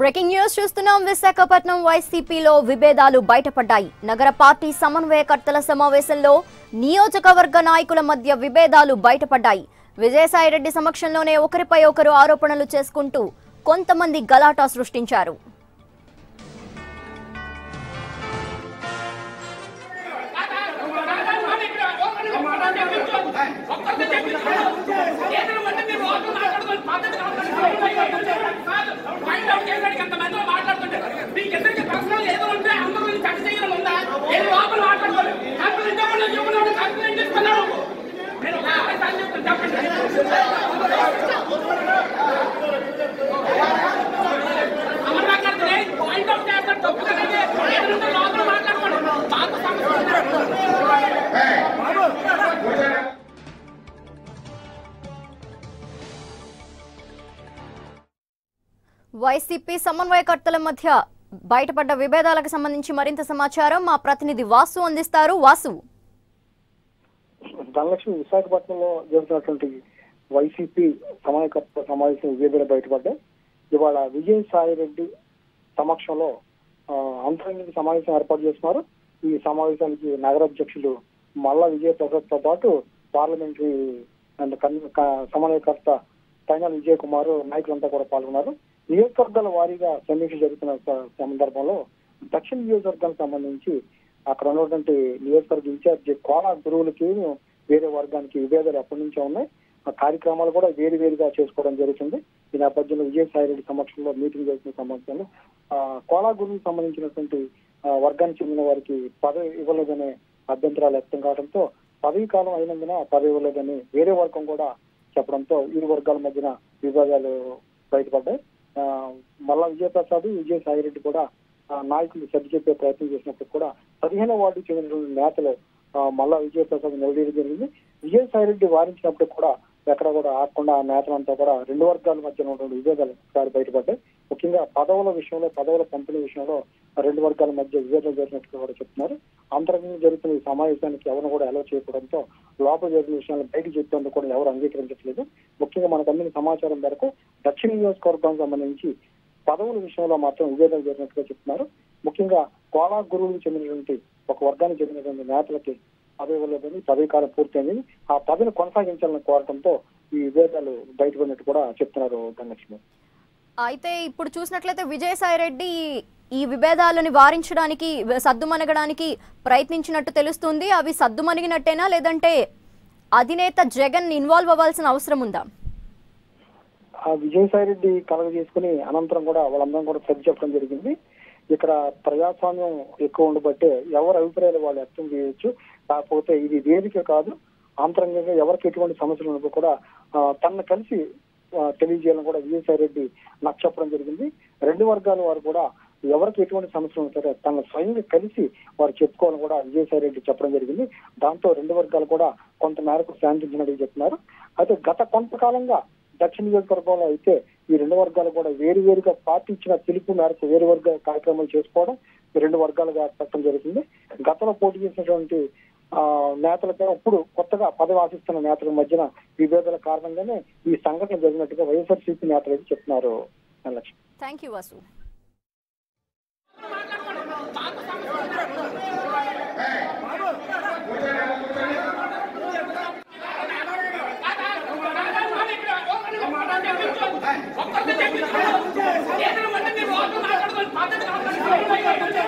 Breaking news చూస్తున్నాం. విశాఖపట్నం వైసీపీలో విభేదాలు బయటపడ్డాయి. నగర పార్టీ సమన్వయకర్తల సమావేశంలో నియోజకవర్గ నాయకుల మధ్య విభేదాలు బయటపడ్డాయి. విజయసాయిరెడ్డి సమక్షంలోనే ఒకరిపై ఒకరు ఆరోపణలు చేసుకుంటూ కొంతమంది గలాటా సృష్టించారు. వైసీపీ సమన్వయకర్తల మధ్య బయటపడ్డ విభేదాలకు సంబంధించి మరింత సమాచారం మా ప్రతినిధి వాసు అందిస్తారు. వాసు. ధనలక్ష్మి విశాఖపట్నంలో జరుగుతున్నటువంటి వైసీపీ సమన్వయకర్త సమావేశం విభేదాలు బయటపడ్డాయి. ఇవాళ విజయసాయి రెడ్డి సమక్షంలో అంతరంగిక సమావేశం ఏర్పాటు చేస్తున్నారు. ఈ సమావేశానికి నగర అధ్యక్షులు మల్లా విజయప్రసాద్తో పాటు పార్లమెంటరీ అండ్ క- సమన్వయకర్త ఫైనల్ విజయ్ కుమార్ నాయకులంతా కూడా పాల్గొన్నారు. నియోజకవర్గాల వారీగా సమీక్ష జరుగుతున్న స- సందర్భంలో దక్షిణ నియోజకవర్గానికి సంబంధించి అక్కడ ఉన్నటువంటి నియోజకవర్గ ఇన్ఛార్జి కోలా గురువులకి వేరే వర్గానికి విభేదాలు ఎప్పటి నుంచో ఉన్నాయి. ఆ కార్యక్రమాలు కూడా వేరు వేరుగా చేసుకోవడం జరుగుతుంది. ఈ నేపథ్యంలో విజయసాయి రెడ్డి సమక్షంలో మీటింగ్ జరిగిన సమక్షంలో ఆ, కోలా గురువుకి సంబంధించినటువంటి వర్గానికి చెందిన వారికి పదవి ఇవ్వలేదనే అభ్యంతరాలు వ్యక్తం కావడంతో పదవి కాలం అయినందున పదవి ఇవ్వలేదని వేరే వర్గం కూడా చెప్పడంతో ఇరు వర్గాల మధ్యన విభేదాలు బయటపడ్డాయి. మళ్ళా విజయప్రసాద్ విజయసాయిరెడ్డి కూడా నాయకులు సర్ది చెప్పే ప్రయత్నం చేసినప్పుడు కూడా పదిహేను వార్డు చెందిన నేతలు మళ్ళా విజయప్రసాద్ నిలదీయడం జరిగింది. విజయసాయిరెడ్డి వారించినప్పుడు కూడా ఎక్కడ కూడా ఆకుండా ఆ నేతలంతా కూడా రెండు వర్గాల మధ్య ఉన్నటువంటి విభేదాలు ఒకసారి బయటపడ్డాయి. ముఖ్యంగా పదవుల విషయంలో పదవుల పంపిణీ విషయంలో రెండు వర్గాల మధ్య విభేదాలు జరిగినట్టుగా కూడా చెప్తున్నారు. అంతరంగంగా జరుగుతున్న ఈ సమావేశానికి ఎవరు కూడా అలవ్ చేయకపోవడంతో లోపల జరిగిన విషయాలు బయట చెప్పేందుకు కూడా ఎవరు అంగీకరించట్లేదు. ముఖ్యంగా మనకు అందిన సమాచారం మేరకు దక్షిణ నియోజకవర్గానికి సంబంధించి పదవుల విషయంలో మాత్రం విభేదాలు జరిగినట్టుగా చెప్తున్నారు. ముఖ్యంగా కోలా గురువుకి చెందినటువంటి ఒక వర్గానికి చెందినటువంటి నేతలకి పదవి పదవి కాలం పూర్తయింది. ఆ పదవిని కొనసాగించాలని కోరడంతో ఈ విభేదాలు బయటపడినట్టు కూడా చెప్తున్నారు ధనలక్ష్మి. అయితే ఇప్పుడు చూసినట్లయితే విజయసాయిరెడ్డి ఈ- ఈ విభేదాలను వారించడానికి సద్దుమణగడానికి ప్రయత్నించినట్టు తెలుస్తుంది. అవి సద్దుమణిగినట్టేనా? లేదంటే అధినేత జగన్ ఇన్వాల్వ్ అవ్వాల్సిన అవసరం ఉందా? ఆ విజయసాయి రెడ్డి కలగ చేసుకుని అనంతరం కూడా వాళ్ళందరం కూడా సర్ది చెప్పడం జరిగింది. ఇక్కడ ప్రజాస్వామ్యం ఎక్కువ ఉండబట్టే ఎవరి అభిప్రాయాలు వాళ్ళు వ్యక్తం చేయొచ్చు. కాకపోతే ఇది వేదిక కాదు ఆంతరంగంగా ఎవరికి ఎటువంటి సమస్యలు ఉన్నప్పుడు కూడా తనను కలిసి తెలియజేయాలని కూడా విజయసాయి రెడ్డి నాకు చెప్పడం జరిగింది. రెండు వర్గాల వారు కూడా ఎవరికి ఎటువంటి సమస్యలు ఉంటారో సరే తన స్వయంగా కలిసి వారు చెప్పుకోవాలని కూడా విజయసాయి రెడ్డి చెప్పడం జరిగింది. దాంతో రెండు వర్గాలు కూడా కొంత మేరకు శాంతించినట్టు చెప్తున్నారు. అయితే గత కొంతకాలంగా దక్షిణ నియోజకవర్గంలో అయితే ఈ రెండు వర్గాలు కూడా వేరు వేరుగా పార్టీ ఇచ్చిన పిలుపు మేరకు వేరు వర్గ కార్యక్రమాలు చేసుకోవడం ఈ రెండు వర్గాలుగా పెట్టడం జరుగుతుంది. గతంలో పోటీ చేసినటువంటి నేతలతో ఇప్పుడు కొత్తగా పదవి ఆశిస్తున్న నేతల మధ్యన విభేదాల కారణంగానే ఈ సంఘటన జరిగినట్టుగా వైఎస్ఆర్సీపీ నేతలు అయితే చెప్తున్నారు. థ్యాంక్ యూ వాసు ఒక్కరితో చెప్పి మాట్లాడుకోవాలి